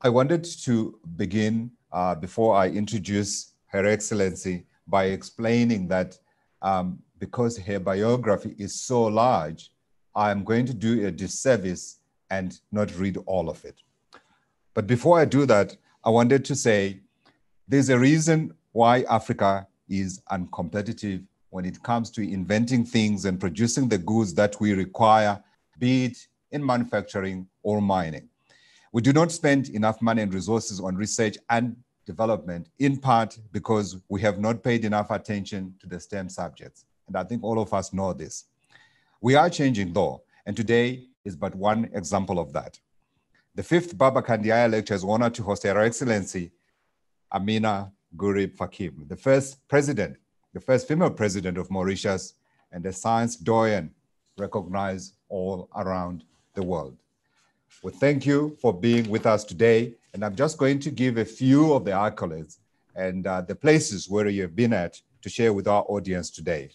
I wanted to begin uh, before I introduce Her Excellency by explaining that um, because her biography is so large, I'm going to do a disservice and not read all of it. But before I do that, I wanted to say there's a reason why Africa is uncompetitive when it comes to inventing things and producing the goods that we require, be it in manufacturing or mining. We do not spend enough money and resources on research and development, in part because we have not paid enough attention to the STEM subjects. And I think all of us know this. We are changing though, and today is but one example of that. The fifth Babacar Ndiaye lecture is honored to host Her Excellency Amina Gurib Fakim, the first president, the first female president of Mauritius, and a science doyen recognized all around the world. We thank you for being with us today. And I'm just going to give a few of the accolades and uh, the places where you've been at to share with our audience today.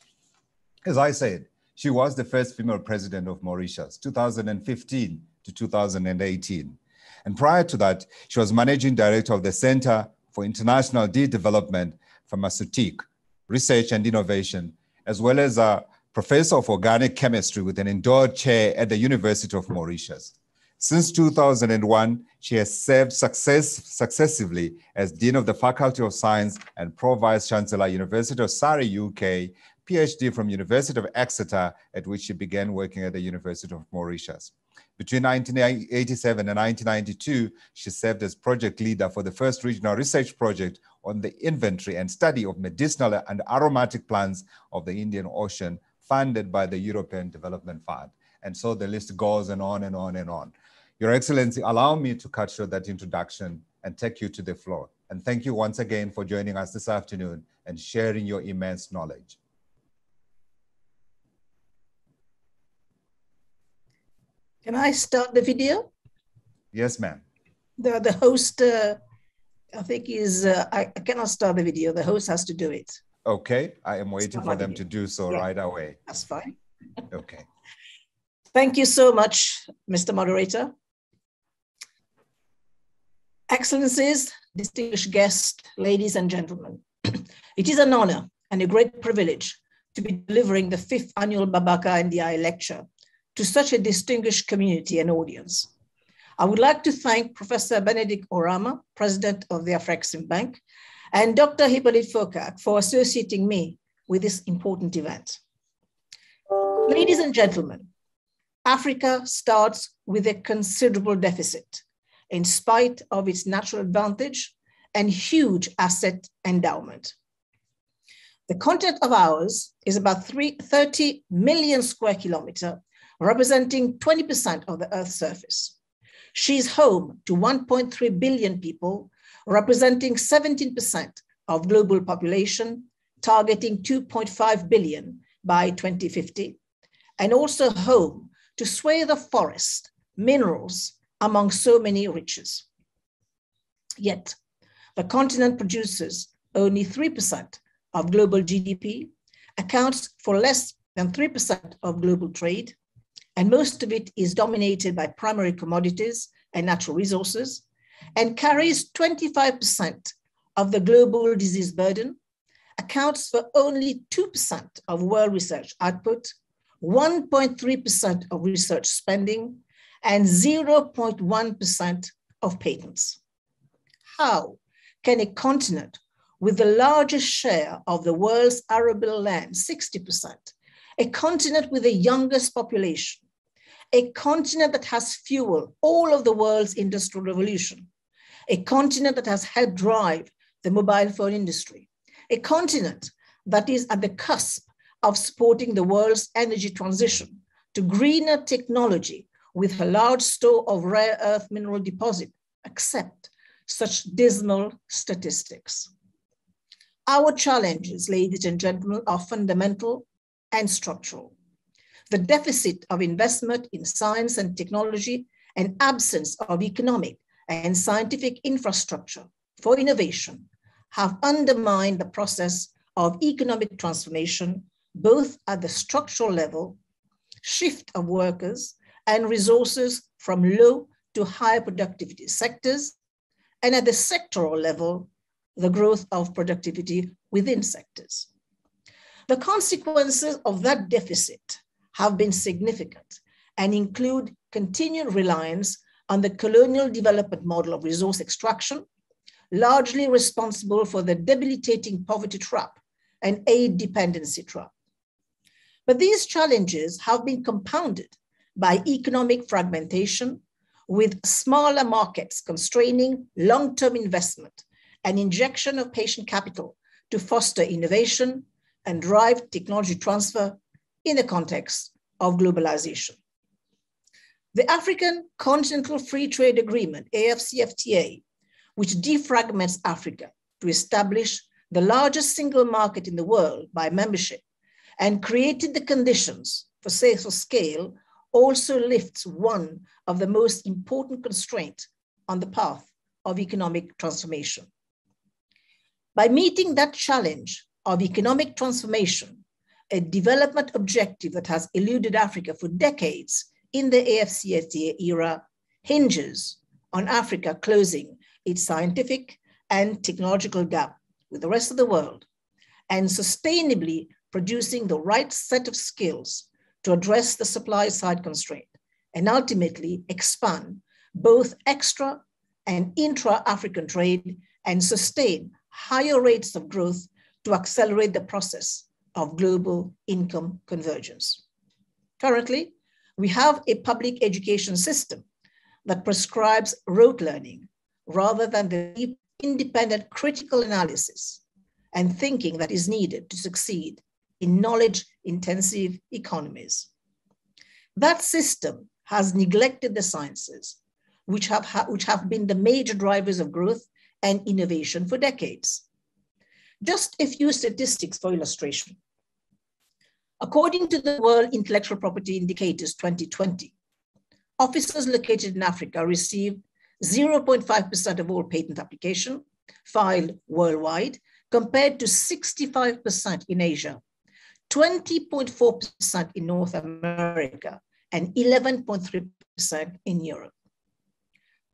As I said, she was the first female president of Mauritius, 2015 to 2018. And prior to that, she was managing director of the Center for International Development, Pharmaceutique, Research and Innovation, as well as a professor of organic chemistry with an endowed chair at the University of Mauritius. Since 2001, she has served success, successively as Dean of the Faculty of Science and Pro Vice Chancellor, University of Surrey, UK, PhD from University of Exeter, at which she began working at the University of Mauritius. Between 1987 and 1992, she served as project leader for the first regional research project on the inventory and study of medicinal and aromatic plants of the Indian Ocean, funded by the European Development Fund. And so the list goes and on and on and on. Your Excellency, allow me to cut short that introduction and take you to the floor. And thank you once again for joining us this afternoon and sharing your immense knowledge. Can I start the video? Yes, ma'am. The, the host, uh, I think is, uh, I, I, cannot start the video. The host has to do it. Okay, I am waiting for them to do so yeah. right away. That's fine. okay. Thank you so much, Mr. Moderator. Excellencies, distinguished guests, ladies and gentlemen, it is an honor and a great privilege to be delivering the fifth annual Babacar Ndiaye lecture to such a distinguished community and audience. I would like to thank Professor Benedict Oramah, President of the Afrexim Bank, and Dr. Hippolyte Fofack for associating me with this important event. Ladies and gentlemen, Africa starts with a considerable deficit in spite of its natural advantage and huge asset endowment. The continent of ours is about three, 30 million square kilometer, representing 20% of the Earth's surface. She's home to 1.3 billion people, representing 17% of global population, targeting 2.5 billion by 2050, and also home to sway of forest, minerals, among so many riches. Yet, the continent produces only 3% of global GDP, accounts for less than 3% of global trade, and most of it is dominated by primary commodities and natural resources, and carries 25% of the global disease burden, accounts for only 2% of world research output, 1.3% of research spending, and 0.1% of patents. How can a continent with the largest share of the world's arable land, 60%, a continent with the youngest population, a continent that has fueled all of the world's industrial revolution, a continent that has helped drive the mobile phone industry, a continent that is at the cusp of supporting the world's energy transition to greener technology with a large store of rare earth mineral deposit accept such dismal statistics. Our challenges, ladies and gentlemen, are fundamental and structural. The deficit of investment in science and technology and absence of economic and scientific infrastructure for innovation have undermined the process of economic transformation both at the structural level, shift of workers and resources from low to high productivity sectors, and at the sectoral level, the growth of productivity within sectors. The consequences of that deficit have been significant and include continued reliance on the colonial development model of resource extraction, largely responsible for the debilitating poverty trap and aid dependency trap. But these challenges have been compounded by economic fragmentation, with smaller markets constraining long-term investment and injection of patient capital to foster innovation and drive technology transfer in the context of globalization. The African Continental Free Trade Agreement, AFCFTA, which defragments Africa to establish the largest single market in the world by membership and created the conditions for scale, also lifts one of the most important constraints on the path of economic transformation. By meeting that challenge of economic transformation, a development objective that has eluded Africa for decades in the AFCFTA era hinges on Africa closing its scientific and technological gap with the rest of the world and sustainably producing the right set of skills to address the supply side constraint and ultimately expand both extra and intra-African trade and sustain higher rates of growth to accelerate the process of global income convergence. Currently, we have a public education system that prescribes rote learning rather than the independent critical analysis and thinking that is needed to succeed in knowledge intensive economies. That system has neglected the sciences, which have, which have been the major drivers of growth and innovation for decades. Just a few statistics for illustration. According to the World Intellectual Property Indicators 2020, offices located in Africa received 0.5% of all patent applications filed worldwide, compared to 65% in Asia, 20.4% in North America, and 11.3% in Europe.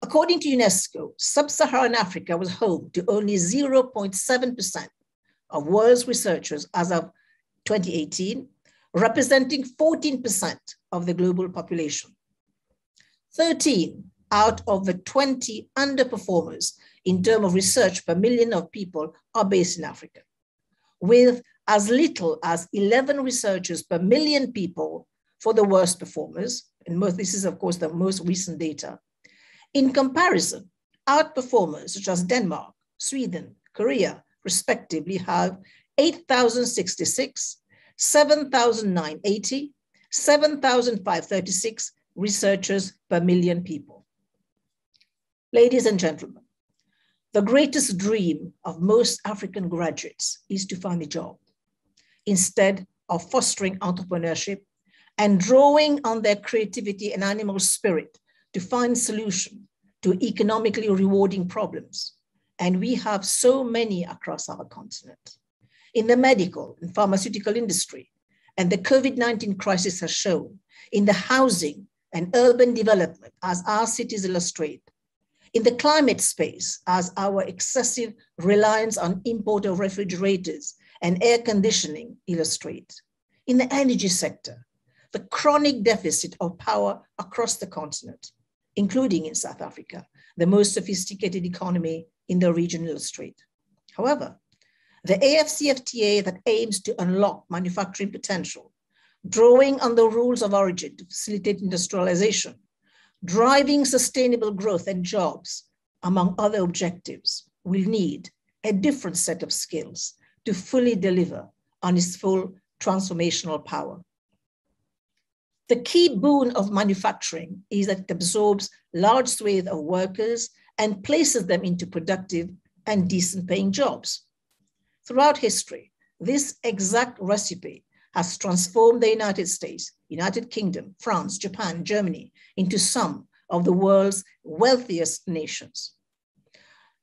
According to UNESCO, sub-Saharan Africa was home to only 0.7% of world's researchers as of 2018, representing 14% of the global population. 13 out of the 20 underperformers in terms of research per million of people are based in Africa, with as little as 11 researchers per million people for the worst performers. And most, this is, of course, the most recent data. In comparison, outperformers such as Denmark, Sweden, Korea, respectively, have 8,066, 7,980, 7,536 researchers per million people. Ladies and gentlemen, the greatest dream of most African graduates is to find a job instead of fostering entrepreneurship and drawing on their creativity and animal spirit to find solution to economically rewarding problems. And we have so many across our continent in the medical and pharmaceutical industry, and the COVID-19 crisis has shown, in the housing and urban development, as our cities illustrate, in the climate space, as our excessive reliance on import of refrigerators and air conditioning illustrate, in the energy sector, the chronic deficit of power across the continent, including in South Africa, the most sophisticated economy in the region illustrate. However, the AFCFTA that aims to unlock manufacturing potential, drawing on the rules of origin to facilitate industrialization, driving sustainable growth and jobs, among other objectives, will need a different set of skills to fully deliver on its full transformational power. The key boon of manufacturing is that it absorbs large swathes of workers and places them into productive and decent paying jobs. Throughout history, this exact recipe has transformed the United States, United Kingdom, France, Japan, Germany into some of the world's wealthiest nations.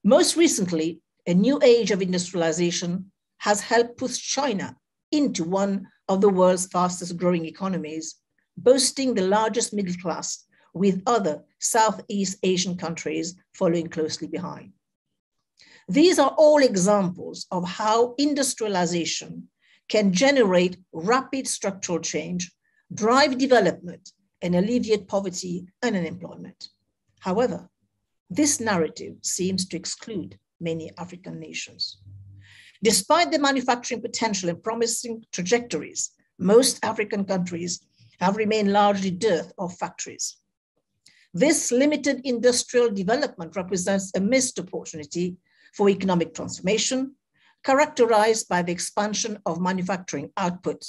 Most recently, a new age of industrialization has helped push China into one of the world's fastest growing economies, boasting the largest middle class with other Southeast Asian countries following closely behind. These are all examples of how industrialization can generate rapid structural change, drive development, and alleviate poverty and unemployment. However, this narrative seems to exclude many African nations. Despite the manufacturing potential and promising trajectories, most African countries have remained largely dearth of factories. This limited industrial development represents a missed opportunity for economic transformation, characterized by the expansion of manufacturing output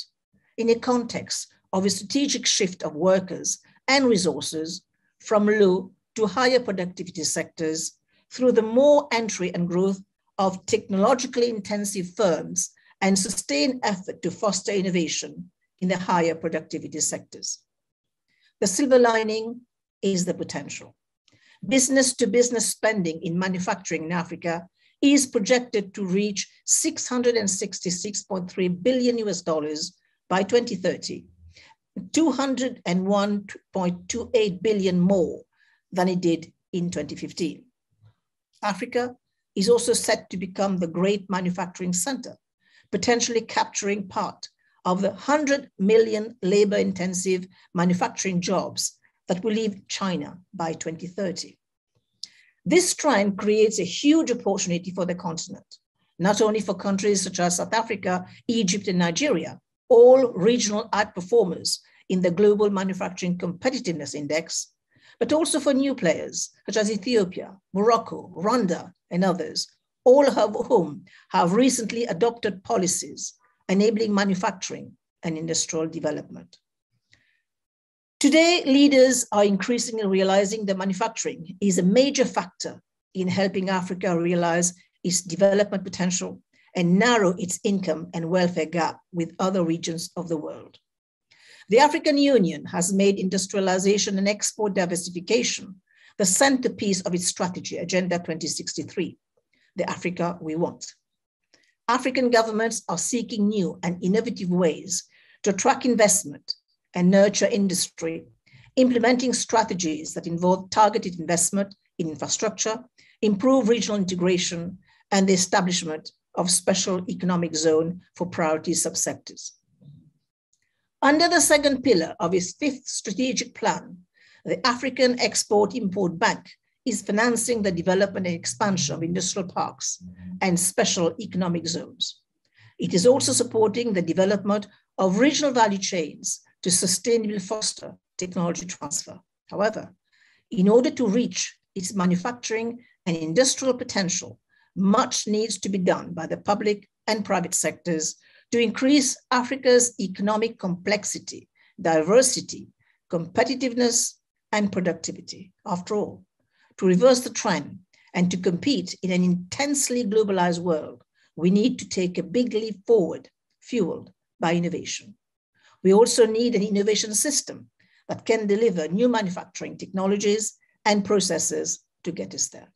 in a context of a strategic shift of workers and resources from low to higher productivity sectors through the more entry and growth of technologically intensive firms and sustained effort to foster innovation in the higher productivity sectors. The silver lining is the potential. Business to business spending in manufacturing in Africa is projected to reach 666.3 billion US dollars by 2030, 201.28 billion more than it did in 2015. Africa is also set to become the great manufacturing center, potentially capturing part of the 100 million labor intensive manufacturing jobs that will leave China by 2030. This trend creates a huge opportunity for the continent, not only for countries such as South Africa, Egypt, and Nigeria, all regional outperformers in the Global Manufacturing Competitiveness Index, but also for new players such as Ethiopia, Morocco, Rwanda, and others, all of whom have recently adopted policies enabling manufacturing and industrial development. Today, leaders are increasingly realizing that manufacturing is a major factor in helping Africa realize its development potential and narrow its income and welfare gap with other regions of the world. The African Union has made industrialization and export diversification the centerpiece of its strategy, Agenda 2063, the Africa we want. African governments are seeking new and innovative ways to attract investment and nurture industry, implementing strategies that involve targeted investment in infrastructure, improve regional integration, and the establishment of special economic zone for priority subsectors. Under the second pillar of its fifth strategic plan, the African Export-Import Bank is financing the development and expansion of industrial parks and special economic zones. It is also supporting the development of regional value chains to sustainably foster technology transfer. However, in order to reach its manufacturing and industrial potential, much needs to be done by the public and private sectors to increase Africa's economic complexity, diversity, competitiveness, and productivity. After all, to reverse the trend and to compete in an intensely globalized world, we need to take a big leap forward, fueled by innovation. We also need an innovation system that can deliver new manufacturing technologies and processes to get us there.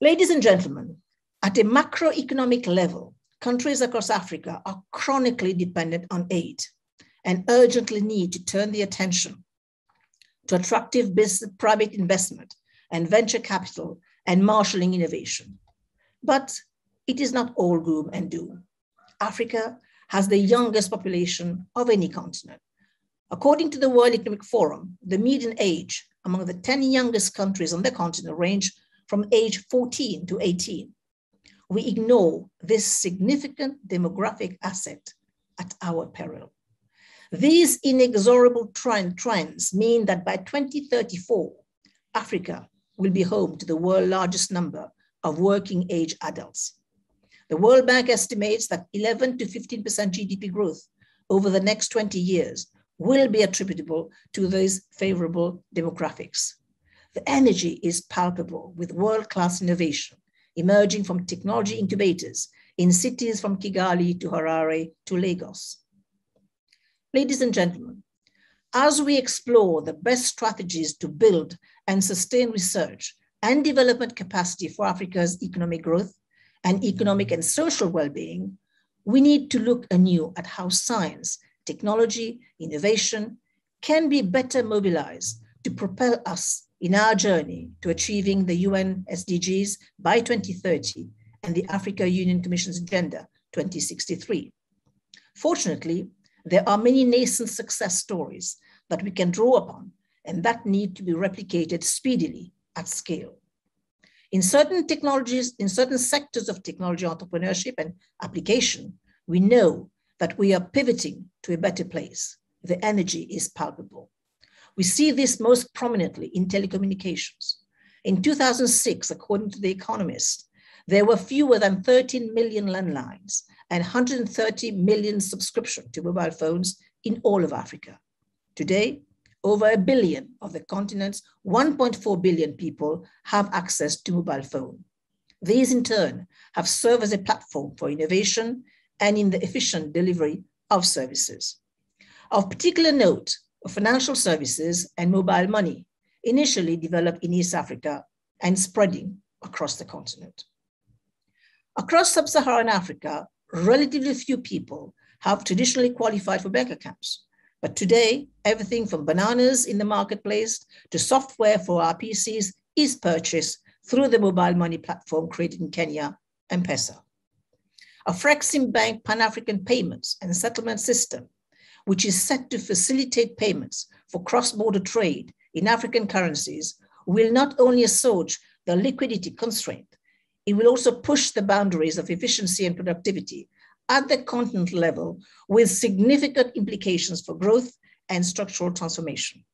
Ladies and gentlemen, at a macroeconomic level, countries across Africa are chronically dependent on aid and urgently need to turn the attention to attractive business, private investment and venture capital and marshalling innovation. But it is not all gloom and doom. Africa has the youngest population of any continent. According to the World Economic Forum, the median age among the 10 youngest countries on the continent range from age 14 to 18. We ignore this significant demographic asset at our peril. These inexorable trend, trends mean that by 2034, Africa will be home to the world's largest number of working age adults. The World Bank estimates that 11 to 15% GDP growth over the next 20 years will be attributable to these favorable demographics. The energy is palpable with world-class innovation emerging from technology incubators in cities from Kigali to Harare to Lagos. Ladies and gentlemen, as we explore the best strategies to build and sustain research and development capacity for Africa's economic growth, and economic and social well-being, we need to look anew at how science, technology, innovation can be better mobilized to propel us in our journey to achieving the UN SDGs by 2030 and the Africa Union Commission's Agenda 2063. Fortunately, there are many nascent success stories that we can draw upon and that need to be replicated speedily at scale. In certain technologies, in certain sectors of technology entrepreneurship and application, we know that we are pivoting to a better place. The energy is palpable. We see this most prominently in telecommunications. In 2006, according to The Economist, there were fewer than 13 million landlines and 130 million subscriptions to mobile phones in all of Africa. Today, over a billion of the continent's 1.4 billion people have access to mobile phone. These in turn have served as a platform for innovation and in the efficient delivery of services. Of particular note, financial services and mobile money, initially developed in East Africa and spreading across the continent. Across sub-Saharan Africa, relatively few people have traditionally qualified for bank accounts. But today, everything from bananas in the marketplace to software for our PCs is purchased through the mobile money platform created in Kenya, M-Pesa. Afreximbank Pan-African payments and settlement system, which is set to facilitate payments for cross-border trade in African currencies, will not only assuage the liquidity constraint, it will also push the boundaries of efficiency and productivity at the continent level with significant implications for growth and structural transformation.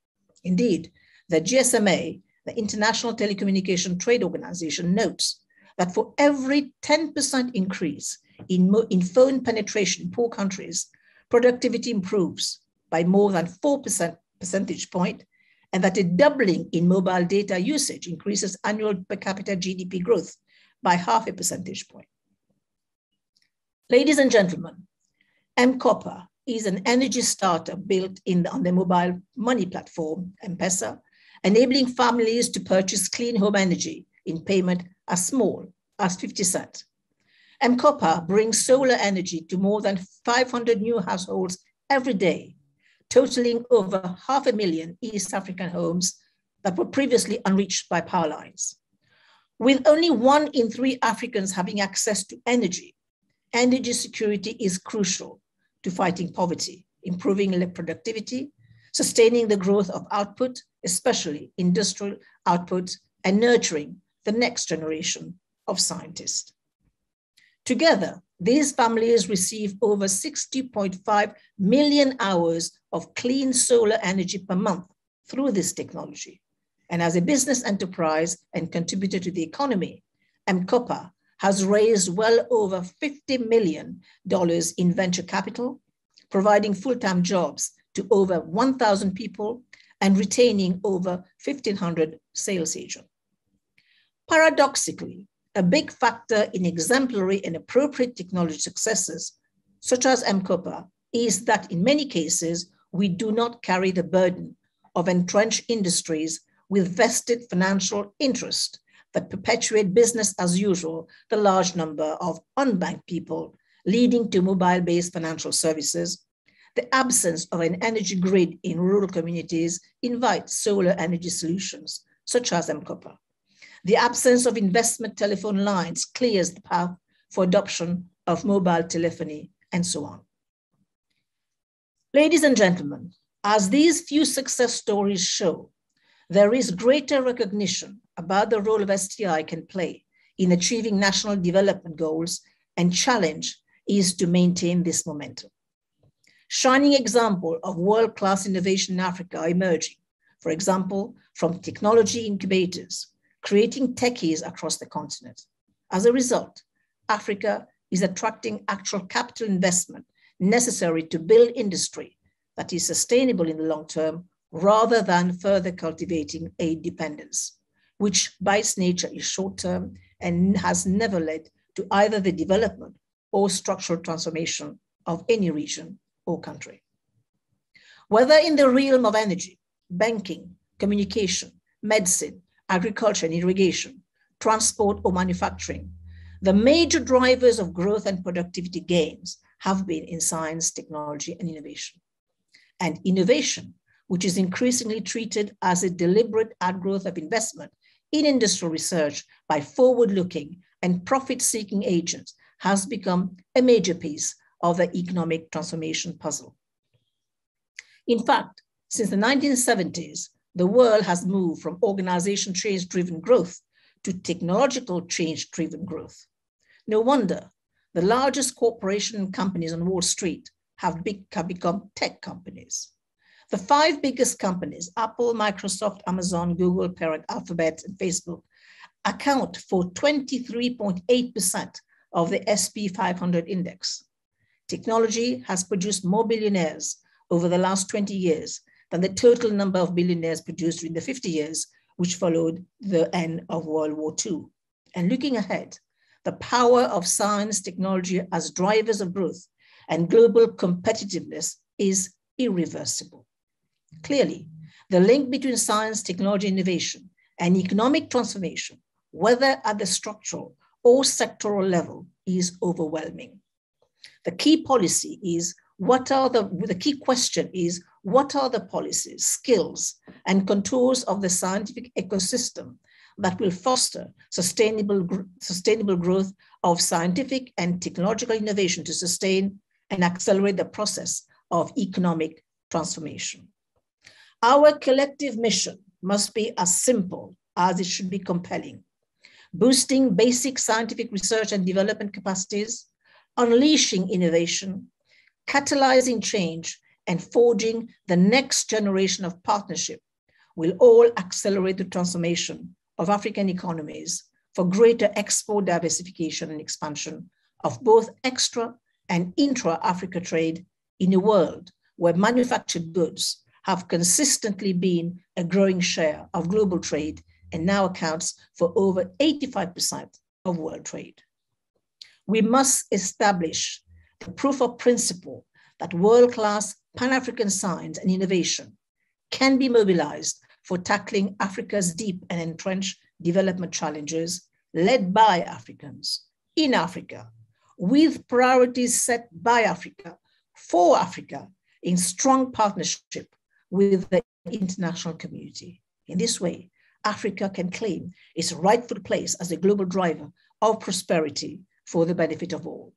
Indeed, the GSMA, the International Telecommunication Trade Organization, notes that for every 10% increase in, in phone penetration in poor countries, productivity improves by more than 4% percentage point, and that a doubling in mobile data usage increases annual per capita GDP growth by half a percentage point. Ladies and gentlemen, M-KOPA is an energy startup built in, on the mobile money platform, M-Pesa, enabling families to purchase clean home energy in payment as small as 50 cents. M-KOPA brings solar energy to more than 500 new households every day, totaling over half a million East African homes that were previously unreached by power lines. With only one in three Africans having access to energy, energy security is crucial to fighting poverty, improving productivity, sustaining the growth of output, especially industrial output, and nurturing the next generation of scientists. Together, these families receive over 60.5 million hours of clean solar energy per month through this technology. And as a business enterprise and contributor to the economy, M-KOPA has raised well over $50 million in venture capital, providing full-time jobs to over 1,000 people and retaining over 1,500 sales agents. Paradoxically, a big factor in exemplary and appropriate technology successes, such as M-KOPA, is that in many cases, we do not carry the burden of entrenched industries with vested financial interest that perpetuate business as usual, the large number of unbanked people, leading to mobile-based financial services. The absence of an energy grid in rural communities invites solar energy solutions, such as M-KOPA. The absence of investment telephone lines clears the path for adoption of mobile telephony, and so on. Ladies and gentlemen, as these few success stories show, there is greater recognition about the role of STI can play in achieving national development goals and challenge is to maintain this momentum. Shining example of world-class innovation in Africa are emerging, for example, from technology incubators, creating techies across the continent. As a result, Africa is attracting actual capital investment necessary to build industry that is sustainable in the long term rather than further cultivating aid dependence which by its nature is short term and has never led to either the development or structural transformation of any region or country. Whether in the realm of energy, banking, communication, medicine, agriculture and irrigation, transport or manufacturing, the major drivers of growth and productivity gains have been in science, technology, and innovation. And innovation which is increasingly treated as a deliberate outgrowth of investment in industrial research by forward-looking and profit-seeking agents, has become a major piece of the economic transformation puzzle. In fact, since the 1970s, the world has moved from organization change-driven growth to technological change-driven growth. No wonder the largest corporation companies on Wall Street have, big, have become tech companies. The five biggest companies, Apple, Microsoft, Amazon, Google, parent Alphabet, and Facebook, account for 23.8% of the SP 500 index. Technology has produced more billionaires over the last 20 years than the total number of billionaires produced during the 50 years which followed the end of World War II. And looking ahead, the power of science technology as drivers of growth and global competitiveness is irreversible. Clearly, the link between science, technology, innovation, and economic transformation, whether at the structural or sectoral level, is overwhelming. The key policy is what are the, the key question is what are the policies, skills, and contours of the scientific ecosystem that will foster sustainable, sustainable growth of scientific and technological innovation to sustain and accelerate the process of economic transformation. Our collective mission must be as simple as it should be compelling. Boosting basic scientific research and development capacities, unleashing innovation, catalyzing change, and forging the next generation of partnership will all accelerate the transformation of African economies for greater export diversification and expansion of both extra and intra-Africa trade in a world where manufactured goods have consistently been a growing share of global trade and now accounts for over 85% of world trade. We must establish the proof of principle that world-class Pan-African science and innovation can be mobilized for tackling Africa's deep and entrenched development challenges led by Africans in Africa, with priorities set by Africa for Africa in strong partnership with the international community. In this way, Africa can claim its rightful place as a global driver of prosperity for the benefit of all.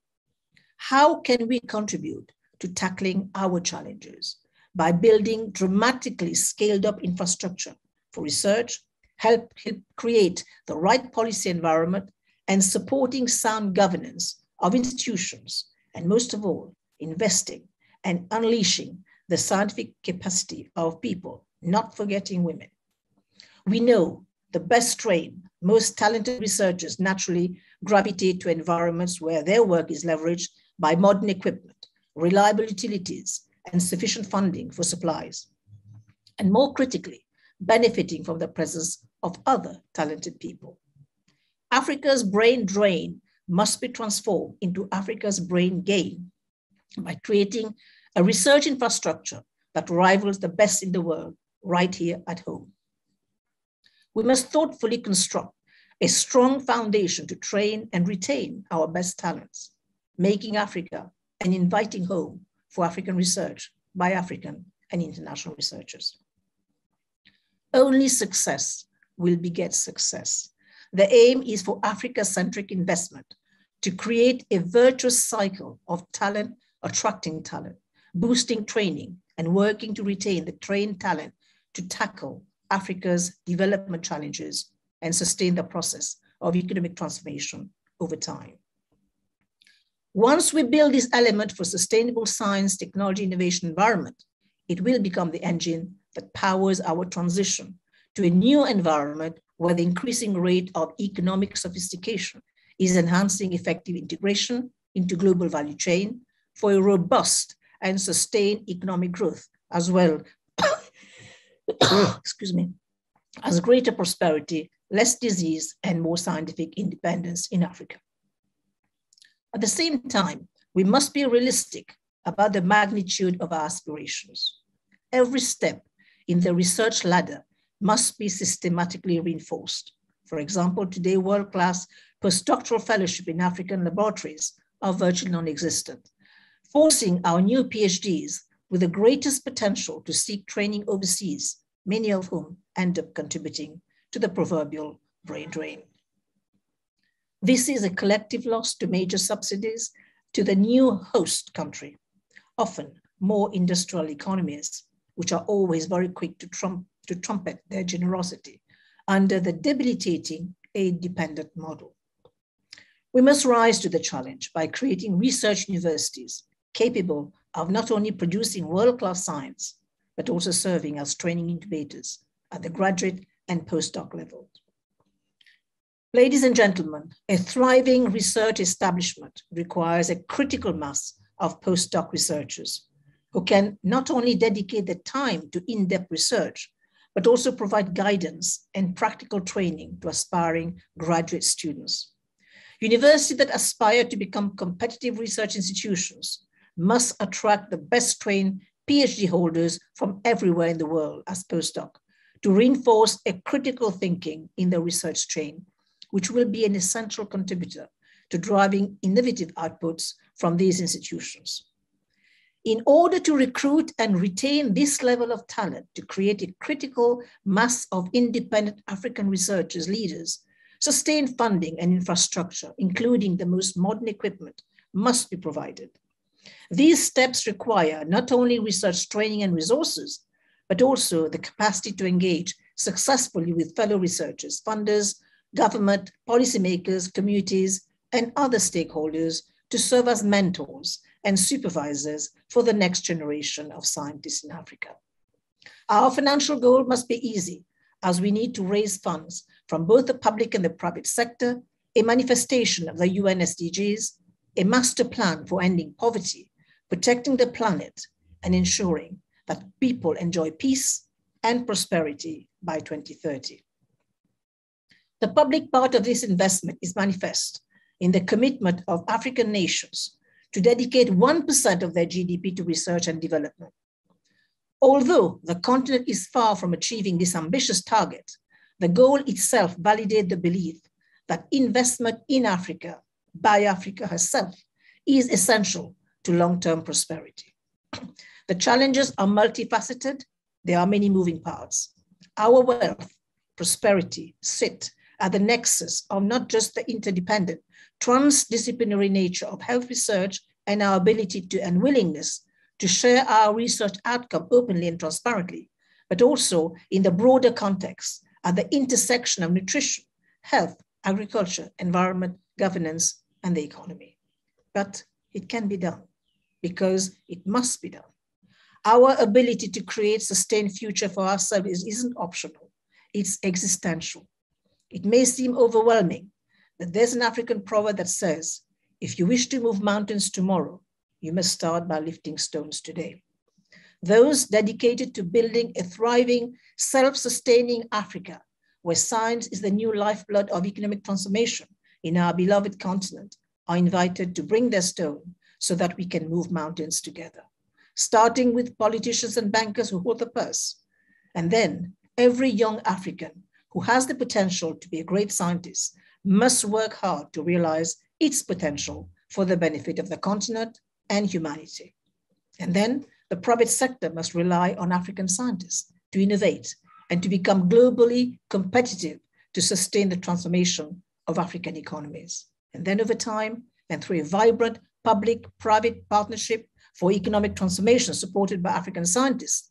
How can we contribute to tackling our challenges? By building dramatically scaled up infrastructure for research, help, help create the right policy environment, and supporting sound governance of institutions, and most of all, investing and unleashing the scientific capacity of people, not forgetting women. We know the best trained, most talented researchers naturally gravitate to environments where their work is leveraged by modern equipment, reliable utilities, and sufficient funding for supplies. And more critically, benefiting from the presence of other talented people. Africa's brain drain must be transformed into Africa's brain gain by creating a research infrastructure that rivals the best in the world right here at home. We must thoughtfully construct a strong foundation to train and retain our best talents, making Africa an inviting home for African research by African and international researchers. Only success will beget success. The aim is for Africa-centric investment to create a virtuous cycle of talent attracting talent, boosting training, and working to retain the trained talent to tackle Africa's development challenges and sustain the process of economic transformation over time. Once we build this element for sustainable science, technology, innovation environment, it will become the engine that powers our transition to a new environment where the increasing rate of economic sophistication is enhancing effective integration into global value chain for a robust and sustain economic growth as well, excuse me, as greater prosperity, less disease, and more scientific independence in Africa. At the same time, we must be realistic about the magnitude of our aspirations. Every step in the research ladder must be systematically reinforced. For example, today world-class postdoctoral fellowship in African laboratories are virtually non-existent forcing our new PhDs with the greatest potential to seek training overseas, many of whom end up contributing to the proverbial brain drain. This is a collective loss to major subsidies to the new host country, often more industrial economies, which are always very quick to, trump, to trumpet their generosity under the debilitating aid-dependent model. We must rise to the challenge by creating research universities capable of not only producing world-class science, but also serving as training incubators at the graduate and postdoc levels. Ladies and gentlemen, a thriving research establishment requires a critical mass of postdoc researchers who can not only dedicate the time to in-depth research, but also provide guidance and practical training to aspiring graduate students. Universities that aspire to become competitive research institutions must attract the best trained PhD holders from everywhere in the world as postdoc to reinforce a critical thinking in the research chain, which will be an essential contributor to driving innovative outputs from these institutions. In order to recruit and retain this level of talent to create a critical mass of independent African researchers, leaders, sustained funding and infrastructure, including the most modern equipment, must be provided. These steps require not only research training and resources, but also the capacity to engage successfully with fellow researchers, funders, government, policymakers, communities, and other stakeholders to serve as mentors and supervisors for the next generation of scientists in Africa. Our financial goal must be easy, as we need to raise funds from both the public and the private sector, a manifestation of the UN SDGs, a master plan for ending poverty, protecting the planet, and ensuring that people enjoy peace and prosperity by 2030. The public part of this investment is manifest in the commitment of African nations to dedicate 1% of their GDP to research and development. Although the continent is far from achieving this ambitious target, the goal itself validates the belief that investment in Africa by Africa herself is essential to long-term prosperity. the challenges are multifaceted. There are many moving parts. Our wealth, prosperity sit at the nexus of not just the interdependent, transdisciplinary nature of health research and our ability to and willingness to share our research outcome openly and transparently, but also in the broader context at the intersection of nutrition, health, agriculture, environment, governance, and the economy. But it can be done because it must be done. Our ability to create a sustained future for ourselves isn't optional, it's existential. It may seem overwhelming, but there's an African proverb that says, if you wish to move mountains tomorrow, you must start by lifting stones today. Those dedicated to building a thriving, self-sustaining Africa, where science is the new lifeblood of economic transformation in our beloved continent, are invited to bring their stone so that we can move mountains together, starting with politicians and bankers who hold the purse, and then every young African who has the potential to be a great scientist must work hard to realize its potential for the benefit of the continent and humanity. And then the private sector must rely on African scientists to innovate and to become globally competitive to sustain the transformation of African economies. And then over time, and through a vibrant public-private partnership for economic transformation supported by African scientists,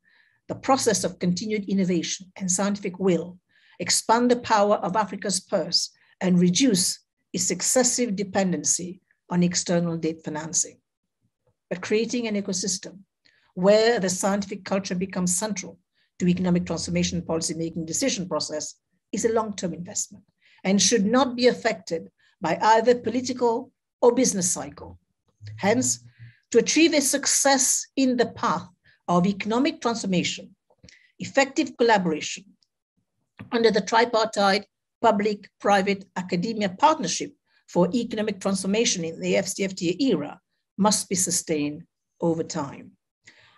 the process of continued innovation and scientific will expand the power of Africa's purse, and reduce its excessive dependency on external debt financing. But creating an ecosystem where the scientific culture becomes central to economic transformation policy making decision process is a long-term investment and should not be affected by either political or business cycle. Hence, to achieve a success in the path of economic transformation, effective collaboration under the tripartite public-private academia partnership for economic transformation in the FCFTA era must be sustained over time.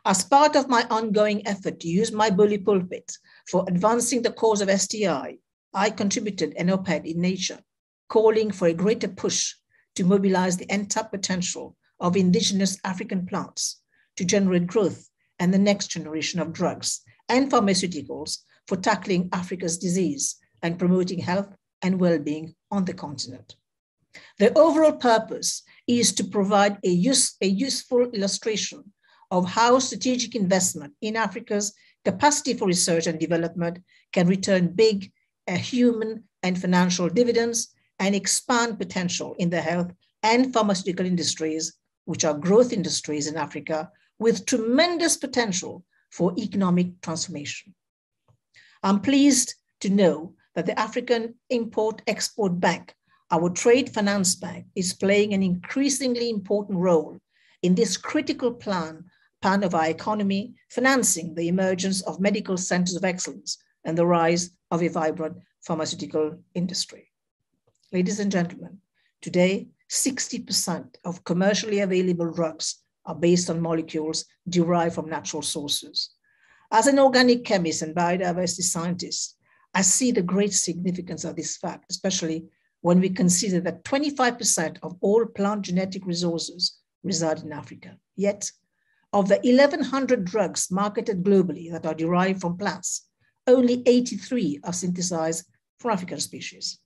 As part of my ongoing effort to use my bully pulpit for advancing the cause of STI, I contributed an op-ed in Nature calling for a greater push to mobilize the entire potential of indigenous African plants to generate growth and the next generation of drugs and pharmaceuticals for tackling Africa's disease and promoting health and well-being on the continent. The overall purpose is to provide a, use, a useful illustration of how strategic investment in Africa's capacity for research and development can return big human and financial dividends and expand potential in the health and pharmaceutical industries, which are growth industries in Africa with tremendous potential for economic transformation. I'm pleased to know that the African Import Export Bank, our trade finance bank, is playing an increasingly important role in this critical plan, plan of our economy, financing the emergence of medical centers of excellence and the rise of a vibrant pharmaceutical industry. Ladies and gentlemen, today, 60% of commercially available drugs are based on molecules derived from natural sources. As an organic chemist and biodiversity scientist, I see the great significance of this fact, especially when we consider that 25% of all plant genetic resources reside in Africa. Yet, of the 1,100 drugs marketed globally that are derived from plants, only 83 are synthesized from African species.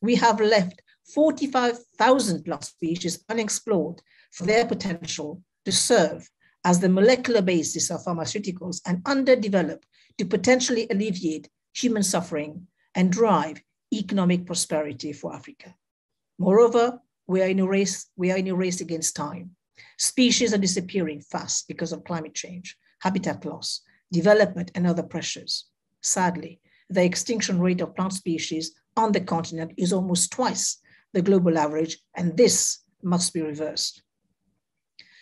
We have left 45,000 plant species unexplored for their potential to serve as the molecular basis of pharmaceuticals and underdeveloped to potentially alleviate human suffering and drive economic prosperity for Africa. Moreover, we are in a race, we are in a race against time. Species are disappearing fast because of climate change, habitat loss, development, and other pressures. Sadly, the extinction rate of plant species on the continent is almost twice the global average, and this must be reversed.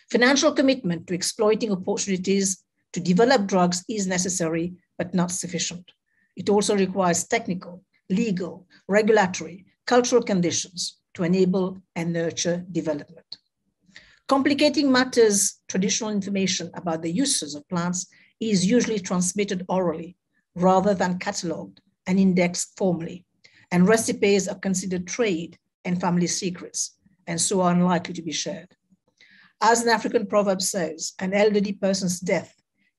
Financial commitment to exploiting opportunities to develop drugs is necessary, but not sufficient. It also requires technical, legal, regulatory, cultural conditions to enable and nurture development. Complicating matters, traditional information about the uses of plants is usually transmitted orally rather than cataloged and indexed formally, and recipes are considered trade and family secrets, and so are unlikely to be shared. As an African proverb says, an elderly person's death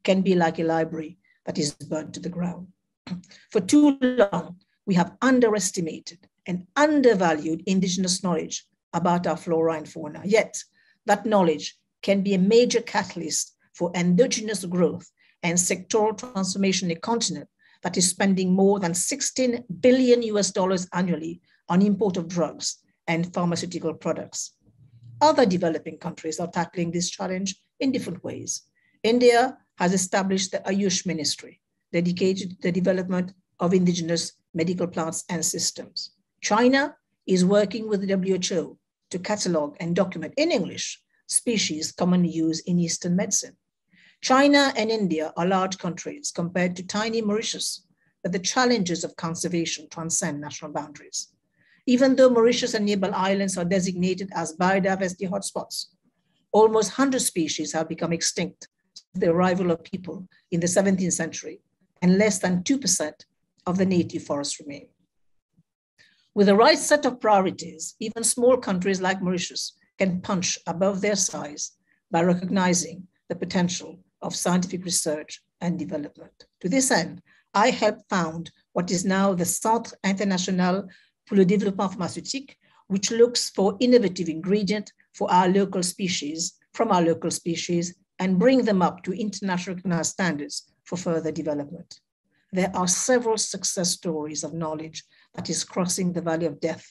can be like a library that is burnt to the ground. For too long, we have underestimated and undervalued indigenous knowledge about our flora and fauna. Yet, that knowledge can be a major catalyst for endogenous growth and sectoral transformation in a continent that is spending more than 16 billion US dollars annually on import of drugs and pharmaceutical products. Other developing countries are tackling this challenge in different ways. India has established the Ayush Ministry, dedicated to the development of indigenous medical plants and systems. China is working with the WHO to catalog and document in English species commonly used in Eastern medicine. China and India are large countries compared to tiny Mauritius, but the challenges of conservation transcend national boundaries even though Mauritius and nearby islands are designated as biodiversity hotspots. Almost 100 species have become extinct since the arrival of people in the 17th century, and less than 2% of the native forests remain. With the right set of priorities, even small countries like Mauritius can punch above their size by recognizing the potential of scientific research and development. To this end, I helped found what is now the Centre International pour le développement pharmaceutique, which looks for innovative ingredients for our local species, from our local species, and bring them up to international standards for further development. There are several success stories of knowledge that is crossing the valley of death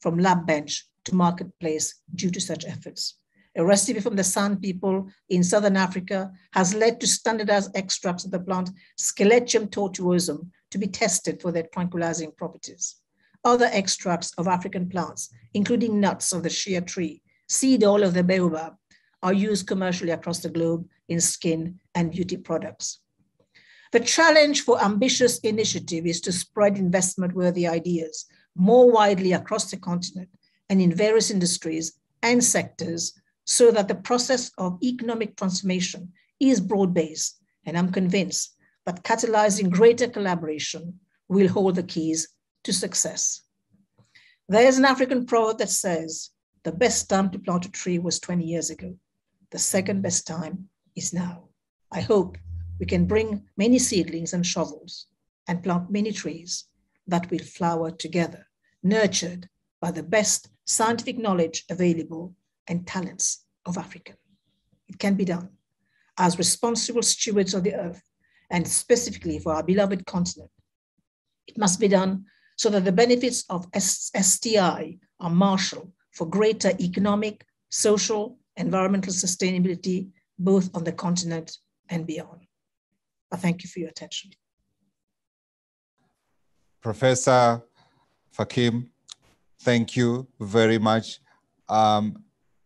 from lab bench to marketplace due to such efforts. A recipe from the San people in Southern Africa has led to standardized extracts of the plant Sceletium tortuosum to be tested for their tranquilizing properties other extracts of African plants, including nuts of the shea tree, seed oil of the baobab, are used commercially across the globe in skin and beauty products. The challenge for ambitious initiative is to spread investment-worthy ideas more widely across the continent and in various industries and sectors so that the process of economic transformation is broad-based. And I'm convinced that catalyzing greater collaboration will hold the keys to success. There is an African proverb that says, the best time to plant a tree was 20 years ago. The second best time is now. I hope we can bring many seedlings and shovels and plant many trees that will flower together, nurtured by the best scientific knowledge available and talents of Africa. It can be done as responsible stewards of the earth and specifically for our beloved continent. It must be done so that the benefits of STI are marshaled for greater economic, social, environmental sustainability, both on the continent and beyond. I thank you for your attention. Professor Fakim, thank you very much. Um,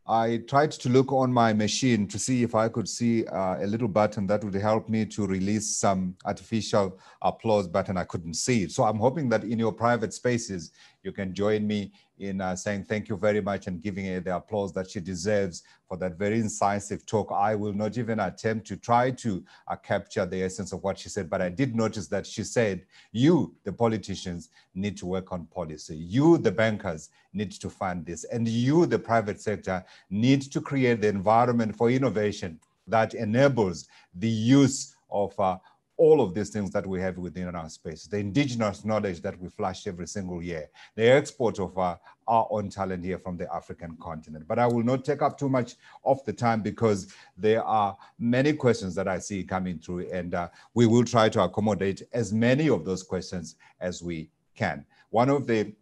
I tried to look on my machine to see if I could see uh, a little button that would help me to release some artificial applause button. I couldn't see it. So I'm hoping that in your private spaces, you can join me in uh, saying thank you very much and giving her the applause that she deserves for that very incisive talk. I will not even attempt to try to uh, capture the essence of what she said, but I did notice that she said, you, the politicians, need to work on policy. You, the bankers, need to fund this. And you, the private sector, need to create the environment for innovation that enables the use of uh, all of these things that we have within our space, the indigenous knowledge that we flash every single year, the export of our, our own talent here from the African continent. But I will not take up too much of the time because there are many questions that I see coming through and uh, we will try to accommodate as many of those questions as we can. One of the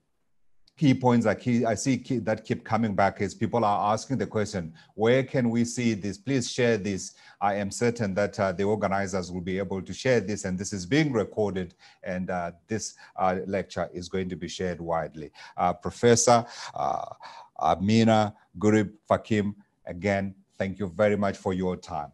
key points I, key, I see key, that keep coming back is people are asking the question, where can we see this? Please share this. I am certain that uh, the organizers will be able to share this and this is being recorded and uh, this uh, lecture is going to be shared widely. Uh, Professor uh, Amina Gurib Fakim, again, thank you very much for your time.